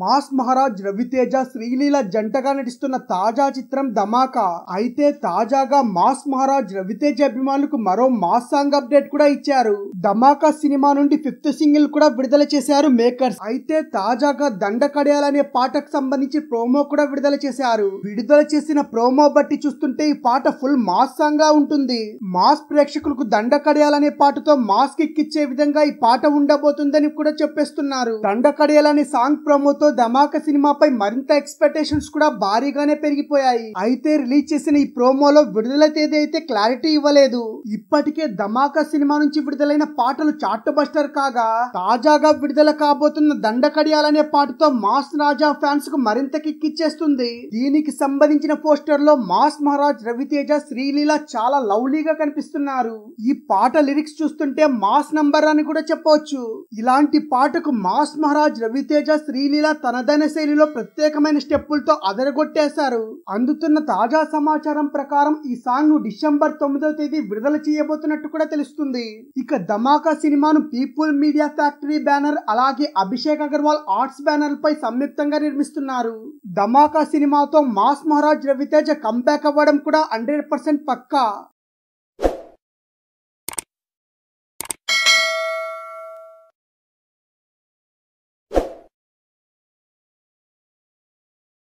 Mass Maharaj Raviteja Sreeleela జంటగా నటిస్తున్న తాజా చిత్రం ధమాకా. అయితే తాజాగా మాస్ మహారాజ్ రవితేజ అభిమానులకు మరో మాస్ సాంగ్ అప్డేట్ కూడా ఇచ్చారు. ధమాకా సినిమా నుండి ఫిఫ్త్ సింగిల్ కూడా విడుదల చేశారు మేకర్స్. అయితే తాజాగా దండకడియాలనే పాటకు సంబంధించి ప్రోమో కూడా విడుదల చేశారు. విడుదల చేసిన ప్రోమో బట్టి చూస్తుంటే ఈ పాట ఫుల్ మాస్ సాంగ్గా ఉంటుంది. మాస్ ప్రేక్షకులకు దండకడియాలనే పాటతో మాస్ కిక్కిచ్చే విధంగా ఈ పాట ఉండబోతుందని కూడా చెప్పేస్తున్నారు. దండకడియాలనే సాంగ్ ప్రోమోతో ధమాకా సినిమాపై మరింత ఎక్స్పెక్టేషన్స్ కూడా భారీగానే పెరిగిపోయాయి. అయితే రిలీజ్ చేసిన ఈ ప్రోమోలో విడుదల తేదీ అయితే క్లారిటీ ఇవ్వలేదు. ఇప్పటికే ధమాకా సినిమా నుంచి విడుదలైన పాటలు చార్ట్ బస్టర్ కాగా తాజాగా విడుదల కాబోతున్న దండకడియాలనే పాటతో మాస్ రాజా ఫ్యాన్స్కు మరింత కిక్కిచ్చేస్తుంది దీనికి సంబంధించిన పోస్టర్లో మాస్ మహారాజ్ రవితేజ శ్రీలీల చాలా లవ్లీగా కనిపిస్తున్నారు. ఈ పాట లిరిక్స్ చూస్తుంటే మాస్ నంబర్ అని కూడా చెప్పవచ్చు. ఇలాంటి పాటకు మాస్ మహారాజ్ రవితేజ శ్రీలీల తనదైన శైలిలో ప్రత్యేకమైన స్టెప్పులతో అదరగొట్టేశారు. అందుతున్న తాజా సమాచారం ప్రకారం ఈ సాంగ్ను డిసెంబర్ తొమ్మిదవ తేదీ విడుదల చేయబోతున్నట్టు కూడా తెలుస్తుంది. ఇక ధమాకా సినిమాను పీపుల్ మీడియా ఫ్యాక్టరీ బ్యానర్ అలాగే అభిషేక్ అగర్వాల్ ఆర్ట్స్ బ్యానర్ పై సంయుక్తంగా నిర్మిస్తున్నారు. ధమాకా సినిమాతో మాస్ మహారాజ్ రవితేజ కంబ్యాక్ అవ్వడం కూడా హండ్రెడ్ పర్సెంట్ పక్కా.